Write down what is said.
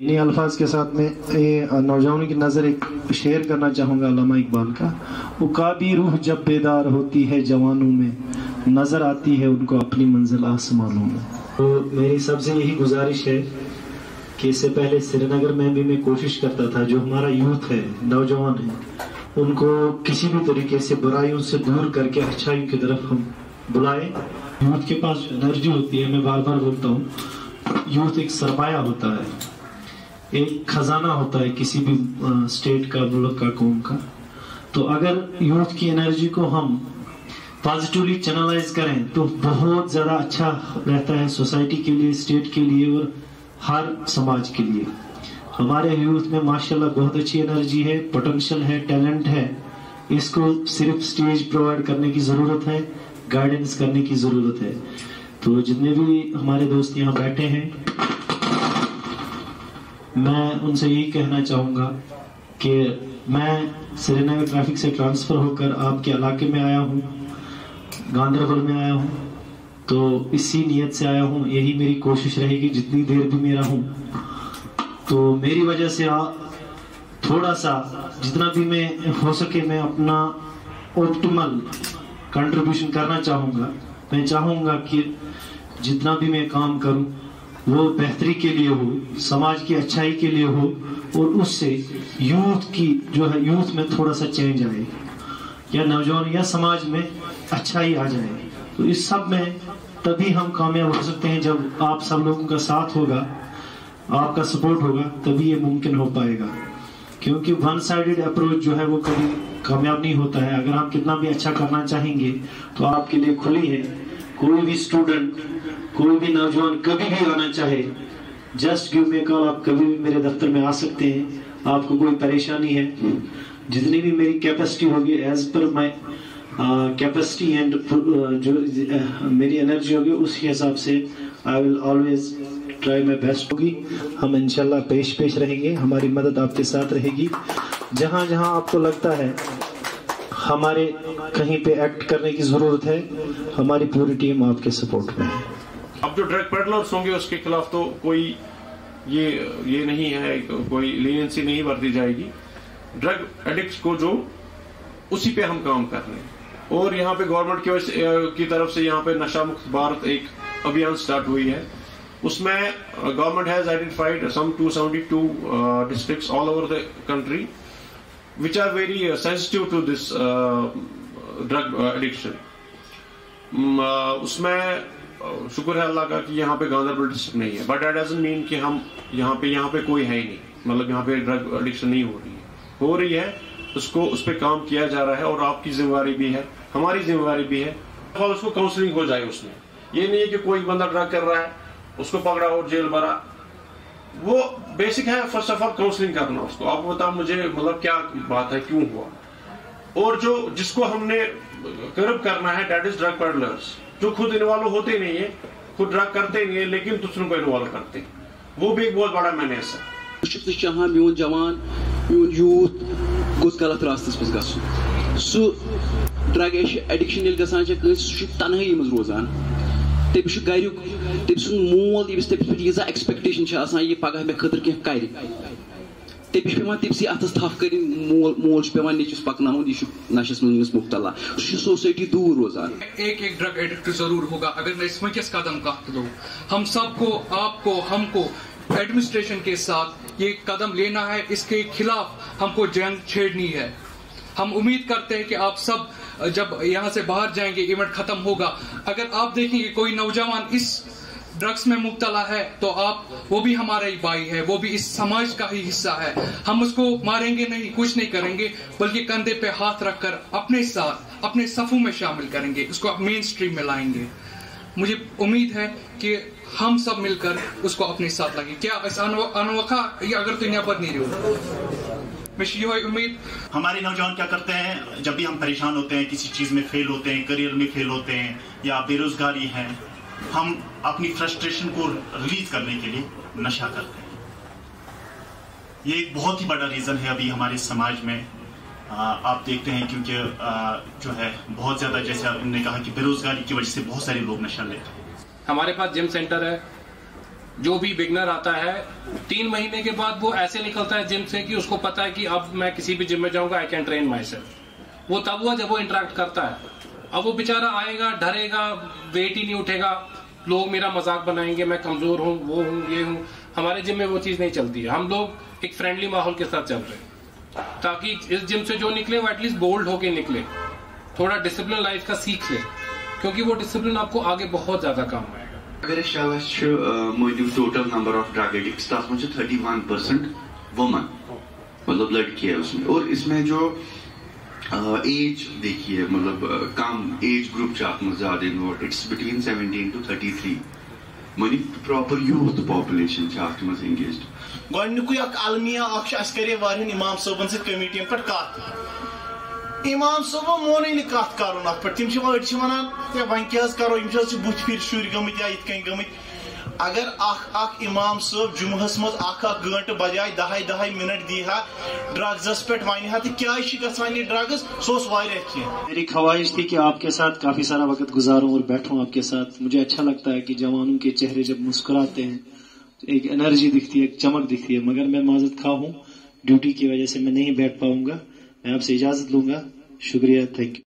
इन्हीं अल्फाज के साथ में ये नौजवानों की नज़र एक शेयर करना चाहूँगा अलामा इकबाल का। वो काबी रूह जब बेदार होती है जवानों में, नज़र आती है उनको अपनी मंजिल आसमानों में। तो मेरी सबसे यही गुजारिश है कि इससे पहले श्रीनगर में भी मैं कोशिश करता था, जो हमारा यूथ है, नौजवान है, उनको किसी भी तरीके से बुराइयों से दूर करके अच्छाइयों की तरफ़ हम बुलाए। यूथ के पास एनर्जी होती है, मैं बार बार बोलता हूँ, यूथ एक सरमाया होता है। एक खजाना होता है किसी भी स्टेट का, मुल्क का, कौम का। तो अगर यूथ की एनर्जी को हम पॉजिटिवली चैनलाइज करें तो बहुत ज़्यादा अच्छा रहता है सोसाइटी के लिए स्टेट के लिए और हर समाज के लिए। हमारे यूथ में माशाल्लाह बहुत अच्छी एनर्जी है पोटेंशियल है टैलेंट है। इसको सिर्फ़ स्टेज प्रोवाइड करने की ज़रूरत है गाइडेंस करने की ज़रूरत है। तो जितने भी हमारे दोस्त यहाँ बैठे हैं मैं उनसे यही कहना चाहूँगा कि मैं श्रीनगर ट्रैफ़िक से ट्रांसफ़र होकर आपके इलाके में आया हूँ गांधरबल में आया हूँ तो इसी नीयत से आया हूँ। यही मेरी कोशिश रहेगी जितनी देर भी मेरा हूँ तो मेरी वजह से आ, थोड़ा सा जितना भी मैं हो सके मैं अपना ऑप्टिमल कंट्रीब्यूशन करना चाहूँगा। मैं चाहूँगा कि जितना भी मैं काम करूँ वो बेहतरी के लिए हो, समाज की अच्छाई के लिए हो, और उससे यूथ की जो है, यूथ में थोड़ा सा चेंज आए। या नौजवान, या समाज में अच्छाई आ जाए। तो इस सब में तभी हम कामयाब हो सकते हैं जब आप सब लोगों का साथ होगा, आपका सपोर्ट होगा, तभी ये मुमकिन हो पाएगा। क्योंकि वन साइडेड अप्रोच जो है, वो कभी कामयाब नहीं होता है। अगर आप कितना भी अच्छा करना चाहेंगे तो आपके लिए खुली है। कोई भी स्टूडेंट कोई भी नौजवान कभी भी आना चाहे जस्ट गिव मे कॉल आप कभी भी मेरे दफ्तर में आ सकते हैं। आपको कोई परेशानी है? जितनी भी मेरी कैपेसिटी होगी as per my capacity and जो uh, मेरी एनर्जी होगी उस हिसाब से I will always try my best होगी। हम इंशाल्लाह पेश पेश रहेंगे। हमारी मदद आपके साथ रहेगी। जहाँ जहाँ आपको लगता है हमारे कहीं पे एक्ट करने की ज़रूरत है हमारी पूरी टीम आपके सपोर्ट में है। अब जो ड्रग पेडलर्स होंगे उसके खिलाफ तो कोई ये ये नहीं है कोई लीनियंसी नहीं बरती जाएगी। ड्रग एडिक्ट को जो उसी पे हम काम कर रहे हैं। और यहाँ पे गवर्नमेंट की, की तरफ़ से यहाँ पे नशा मुक्त भारत एक अभियान स्टार्ट हुई है। उसमें government has identified some 272 districts all over the country sensitive to this uh, drug uh, addiction. Uh, उसमें शुक्र है अल्लाह का कि यहाँ पे गांधरबल डिस्ट्रिक्ट नहीं है। बट डजेंट मीन कि हम यहाँ पे यहाँ पे कोई है ही नहीं। मतलब यहाँ पे ड्रग एडिक्शन नहीं हो रही है। हो रही है, उसको उस पर काम किया जा रहा है और आपकी जिम्मेवारी भी है, हमारी जिम्मेवारी भी है। और उसको काउंसलिंग हो जाए उसमें। ये नहीं है कि कोई बंदा ड्रग कर रहा है, उसको पकड़ा और जेल भरा। वो बेसिक है फ़र्स्ट ऑफ़ ऑल काउंसलिंग करना उसको। आप बताओ मुझे मतलब क्या बात है, क्यों हुआ? और जो जिसको हमने कर्ब करना है डेट इज़ ड्रग पेडलर्स जो खुद इन्वॉल्व होते नहीं है, खुद ड्रग करते नहीं है, लेकिन दूसरों को इन्वॉल्व करते वो भी एक बहुत बड़ा मैनेज है। चाह मोन जवान मोन यूथ गोस गलत रास्तस पे गु सह ड्रग एडिक्शन गसान सह तनहाई मज रोजान तमिस गुक तम सुन मोल यमिस तमिस पे यीजा एक्सपेक्टेशन ये पगह मे खतर कह कर तमिस पे तमसी अथस थफ कर मोल मोल पे नचिस पकन यह नशस मज मुबतला सह सोसाइटी दूर रोजान एक एक ड्रग एडिक्ट ज़रूर होगा अगर मैं इसमें किस कदम का दू हम सबको आपको हमको एडमिनिस्ट्रेशन के साथ ये कदम लेना है इसके खिलाफ हमको जंग छेड़नी है हम उम्मीद करते हैं कि आप सब जब यहाँ से बाहर जाएँगे इवेंट खत्म होगा अगर आप देखेंगे कोई नौजवान इस ड्रग्स में मुबतला है तो आप, वो भी हमारा ही भाई है, वो भी इस समाज का ही हिस्सा है। हम उसको मारेंगे नहीं, कुछ नहीं करेंगे, बल्कि कंधे पे हाथ रखकर अपने साथ, अपने सफू में शामिल करेंगे उसको मेन स्ट्रीम में लाएँगे। मुझे उम्मीद है कि हम सब मिलकर उसको अपने साथ लगे क्या अनोखा अगर तो पर नहीं रहो उम्मीद। हमारे नौजवान क्या करते हैं? जब भी हम परेशान होते हैं, किसी चीज़ में फेल होते हैं करियर में फेल होते हैं, या बेरोजगारी है हम अपनी फ्रस्ट्रेशन को रिलीज़ करने के लिए नशा करते हैं। ये एक बहुत ही बड़ा रीजन है अभी हमारे समाज में। आ, आप देखते हैं क्योंकि आ, जो है बहुत ज़्यादा जैसे आपने कहा कि बेरोजगारी की वजह से बहुत सारे लोग नशा लेते हैं। हमारे पास जिम सेंटर है। जो भी बिगनर आता है तीन महीने के बाद वो ऐसे निकलता है जिम से कि उसको पता है कि अब मैं किसी भी जिम में जाऊँगा I can train myself वो तब हुआ जब वो इंटरेक्ट करता है। अब वो बेचारा आएगा, डरेगा, वेट ही नहीं उठेगा। लोग मेरा मज़ाक बनाएँगे, मैं कमज़ोर हूँ, वो हूँ, ये हूँ। हमारे जिम में वो चीज़ नहीं चलती है। हम लोग एक फ्रेंडली माहौल के साथ चल रहे हैं। ताकि इस जिम से जो निकले, वो एटलीस्ट बोल्ड होके निकले। थोड़ा डिसिप्लिन लाइफ का सीख ले। क्योंकि वो डिसिप्लिन आपको आगे बहुत ज़्यादा काम आएगा। Total number of drug one percent woman मतलब लड़की है उसमें। और इसमें जो एज देखिए मतलब कम एज ग्रुप ज़्यादा involve its between seventeen to thirty three मानी प्रॉपर यूथ पॉपुलेशन एंगेज गोडनुक अलमिया करे इमाम सोबन सत कमिटियन पे कत। इमाम सोबो मोन कत कर तम वन वन क्या करो बुथ फिर शुर गमित या इत गमित। अगर इमाम सब जुमहस मज बजाय दहाई दहाई मिनट दी हा ड्रग्स पे वन हा तो क्या गसान ड्रग्स सोस मेरी ख्वाहिश थी कि आपके साथ काफ़ी सारा वक्त गुजारूं और बैठूं आपके साथ। मुझे अच्छा लगता है कि जवानों के चेहरे जब मुस्कुराते हैं तो एक एनर्जी दिखती है, एक चमक दिखती है। मगर मैं माजत खा हूँ। ड्यूटी की वजह से मैं नहीं बैठ पाऊँगा। मैं आपसे इजाज़त लूँगा। शुक्रिया थैंक यू